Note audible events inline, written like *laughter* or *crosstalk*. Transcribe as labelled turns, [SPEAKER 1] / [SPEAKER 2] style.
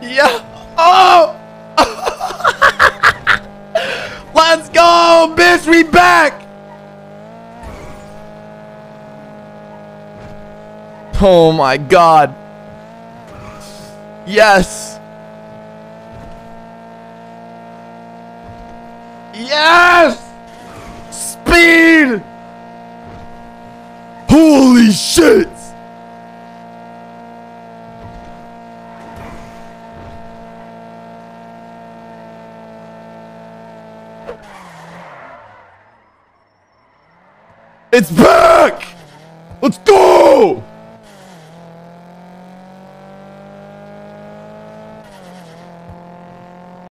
[SPEAKER 1] Yeah. Oh! *laughs* Let's go, bitch. We back. Oh my god. Yes. Yes! Speed! Holy shit! It's back! Let's go!